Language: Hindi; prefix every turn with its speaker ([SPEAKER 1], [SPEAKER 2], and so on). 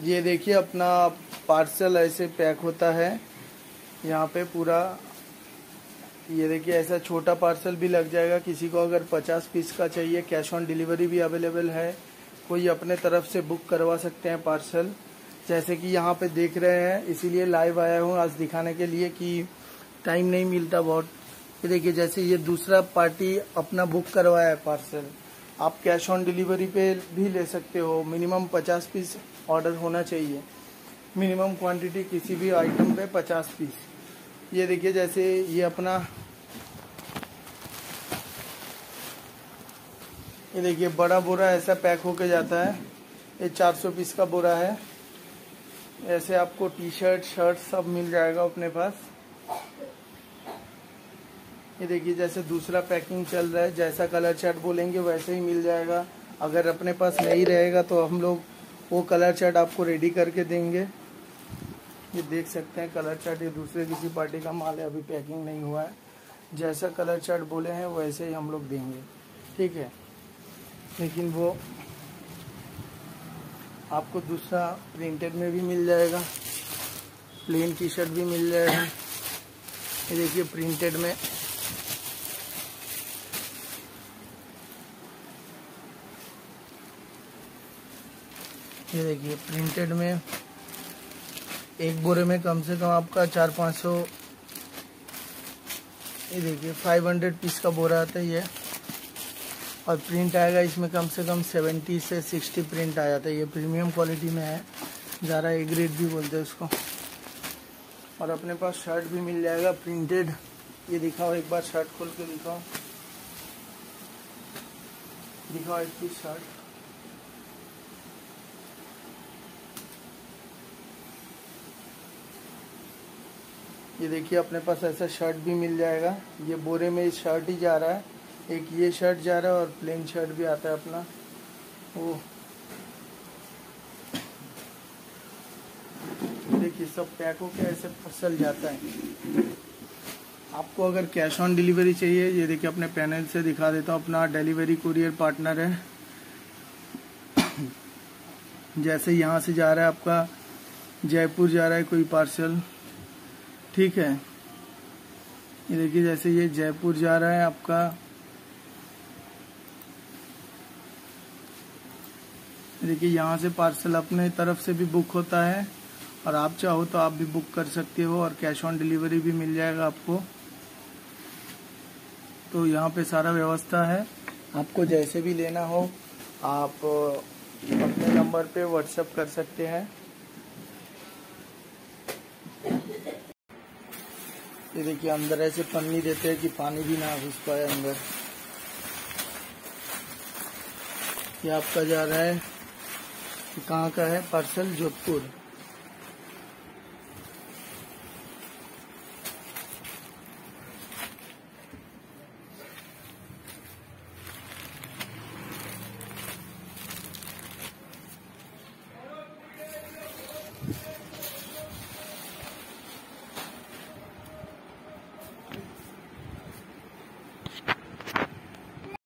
[SPEAKER 1] ये देखिए, अपना पार्सल ऐसे पैक होता है। यहाँ पे पूरा, ये देखिए, ऐसा छोटा पार्सल भी लग जाएगा। किसी को अगर 50 पीस का चाहिए कैश ऑन डिलीवरी भी अवेलेबल है। कोई अपने तरफ़ से बुक करवा सकते हैं पार्सल जैसे कि यहाँ पे देख रहे हैं, इसीलिए लाइव आया हूँ आज दिखाने के लिए कि टाइम नहीं मिलता बहुत। ये देखिए, जैसे ये दूसरा पार्टी अपना बुक करवाया है पार्सल आप कैश ऑन डिलीवरी पे भी ले सकते हो। मिनिमम 50 पीस ऑर्डर होना चाहिए। मिनिमम क्वांटिटी किसी भी आइटम पे 50 पीस। ये देखिए, जैसे ये अपना ये देखिए, बड़ा बोरा ऐसा पैक होके जाता है। ये 400 पीस का बोरा है। ऐसे आपको टी शर्ट शर्ट सब मिल जाएगा अपने पास। ये देखिए, जैसे दूसरा पैकिंग चल रहा है, जैसा कलर चार्ट बोलेंगे वैसे ही मिल जाएगा। अगर अपने पास नहीं रहेगा तो हम लोग वो कलर चार्ट आपको रेडी करके देंगे। ये देख सकते हैं कलर चार्ट ये दूसरे किसी पार्टी का माल है, अभी पैकिंग नहीं हुआ है। जैसा कलर चार्ट बोले हैं, वैसे ही हम लोग देंगे। ठीक है? लेकिन वो आपको दूसरा प्रिंटेड में भी मिल जाएगा। प्लेन टी शर्ट भी मिल जाएगा। ये देखिए प्रिंटेड में ये देखिए प्रिंटेड में एक बोरे में कम से कम आपका चार पाँच सौ, ये देखिए फाइव हंड्रेड पीस का बोरा आता है ये। और प्रिंट आएगा, इसमें कम से कम सेवेंटी से सिक्सटी प्रिंट आ जाता है। ये प्रीमियम क्वालिटी में है। ज़्यादा ए ग्रेड भी बोलते हैं उसको। और अपने पास शर्ट भी मिल जाएगा प्रिंटेड ये दिखाओ, एक बार शर्ट खोल के दिखाओ। दिखाओ एक पीस शर्ट ये देखिए, अपने पास ऐसा शर्ट भी मिल जाएगा। ये बोरे में शर्ट ही जा रहा है। एक ये शर्ट जा रहा है और प्लेन शर्ट भी आता है अपना। वो देखिए, सब पैक होकर ऐसे फ़सल जाता है। आपको अगर कैश ऑन डिलीवरी चाहिए, ये देखिए, अपने पैनल से दिखा देता हूँ। अपना डिलीवरी कुरियर पार्टनर है। जैसे यहाँ से जा रहा है आपका, जयपुर जा रहा है कोई पार्सल ठीक है। ये देखिए, जैसे ये जयपुर जा रहा है आपका। देखिए, यहाँ से पार्सल अपने तरफ़ से भी बुक होता है और आप चाहो तो आप भी बुक कर सकते हो और कैश ऑन डिलीवरी भी मिल जाएगा आपको। तो यहाँ पे सारा व्यवस्था है। आपको जैसे भी लेना हो, आप अपने नंबर पे व्हाट्सएप कर सकते हैं। ये देखिए, अंदर ऐसे पन्नी देते हैं कि पानी भी ना घुस पाए अंदर। ये आपका जा रहा है कहाँ का है? पार्सल जोधपुर।